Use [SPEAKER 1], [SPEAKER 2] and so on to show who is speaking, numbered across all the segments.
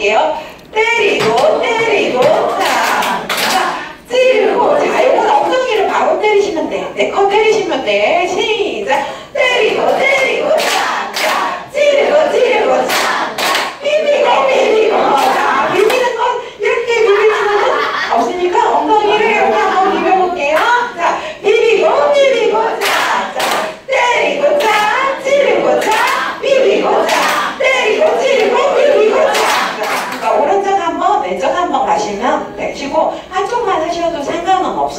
[SPEAKER 1] 볼게요. 때리고 때리고 자, 자 찌르고 자 요건 엉덩이를 바로 때리시면 돼. 내컷 때리시면 돼. 시작.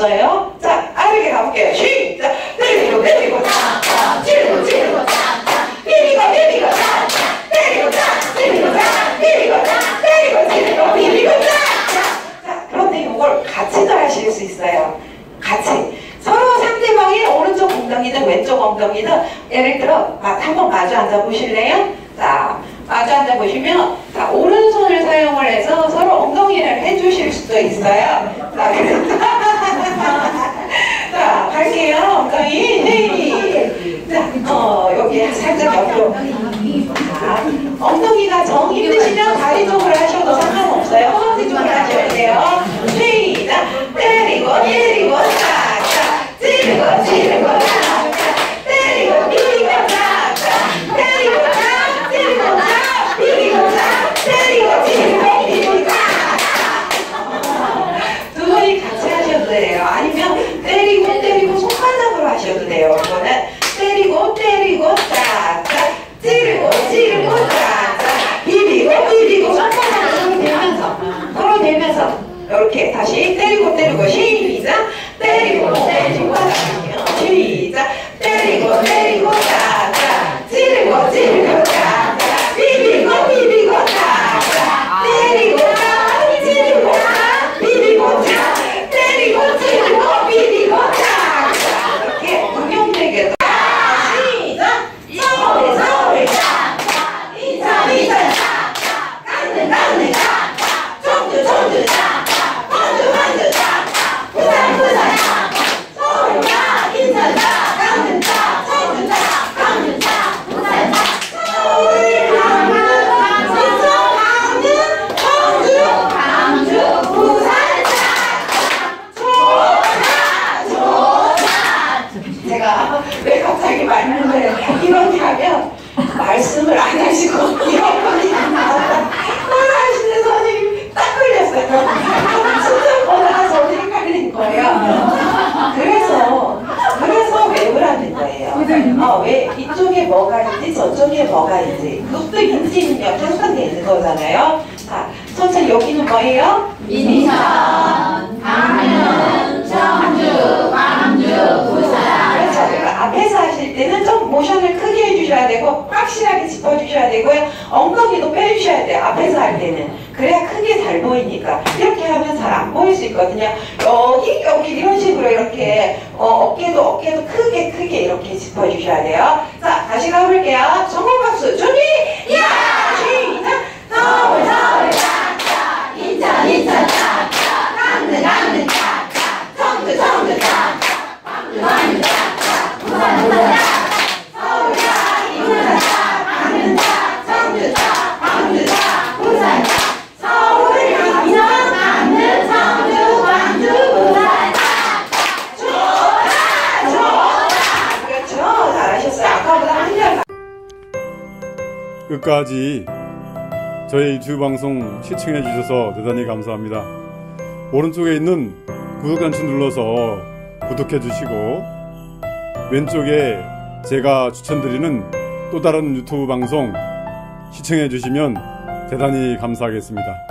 [SPEAKER 1] 없어요. 자, 빠르게 가볼게요. 시작! 때리고, 때리고, 자, 자, 찌르고, 찌르고, 자, 자, 비비고, 비비고, 자, 자, 때리고, 자, 찌르고, 자, 비비고, 자, 때리고, 찌르고, 비비고, 자, 자. 자, 그런데 이걸 같이도 하실 수 있어요. 같이. 서로 상대방의 오른쪽 엉덩이든 왼쪽 엉덩이든 예를 들어 마- 한번 마주 앉아 보실래요? 자, 마주 앉아 보시면 자, 오른손을 사용을 해서 서로 엉덩이를 해주실 수도 있어요. 자, 그래서 자, 갈게요. 엉덩이. 네. 자, 어, 여기 살짝 옆으로. 자, 엉덩이가 정 힘드시면 다리 쪽으로 하셔도 상관없어요. 허리 쪽으로 하셔야 돼요. 시작. 때리고, 때리고, 짝짝. 찌르고, 찌르고, 짝짝. 때리고, 비비고, 짝짝. 때리고, 짝, 찌르고, 짝, 비비고, 짝. 때리고, 찌르고, 비비고, 짝. 두 분이 같이 하셔도 돼요. 아니면 때리고 때리고 손바닥으로 하셔도 돼요. 이거는 때리고 때리고 짝짝 찌르고 찌르고 짝짝 비비고 비비고 손바닥으로 대면서 서로 대면서 이렇게 다시 때리고 때리고 시작. 때리고 때리고 시작. 때리고 때리고 짝짝 찌르고 찌르고 짝짝 비비고 비비고 짝짝 때리고 짝 찌르고 짝 비비고 짝 때리고 찌르고 비비고 짝 이렇게 응용되게 시작 서울 서울 짝짝 인천 인천 짝짝 강릉 강릉 짝짝 청주 청주 짝짝 원주 원주 짝짝 부산 부산 짝짝 서울 짝 인천 짝 강릉 짝 청주 짝 강릉 짝 부산 짝 서울 강릉 인천 강릉 청주 강주 부산 짝 좋다 좋다 제가 왜 갑자기 말문을 이렇게 하면 말씀을 안 하시고 이렇게 나왔다 따라하시는 선생님이 딱 걸렸어요. 보다가 저도 헷갈린 거예요. 그래서 그래서 외우라는 거예요. 어, 왜 이쪽에 뭐가 있지 저쪽에 뭐가 있지? 그것도 인지 능력 향상돼 있는 거잖아요. 자 선생 여기는 뭐예요?
[SPEAKER 2] 인천, 강릉,
[SPEAKER 1] 되고요. 엉덩이도 빼주셔야 돼요. 앞에서 할 때는. 그래야 크게 잘 보이니까. 이렇게 하면 잘 안 보일 수 있거든요. 여기 여기 이런 식으로 이렇게 어, 어깨도 어깨도 크게 크게 이렇게 짚어주셔야 돼요. 자 다시 가볼게요. 성공
[SPEAKER 3] 끝까지 저희 유튜브 방송 시청해 주셔서 대단히 감사합니다. 오른쪽에 있는 구독 단추 눌러서 구독해 주시고 왼쪽에 제가 추천드리는 또 다른 유튜브 방송 시청해 주시면 대단히 감사하겠습니다.